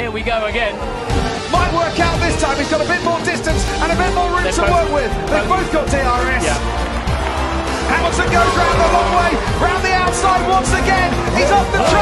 here we go again. Might work out this time. He's got a bit more distance and a bit more room there to work with. They've both got DRS. Yeah. Hamilton goes round the long way, round the outside once again. He's off the track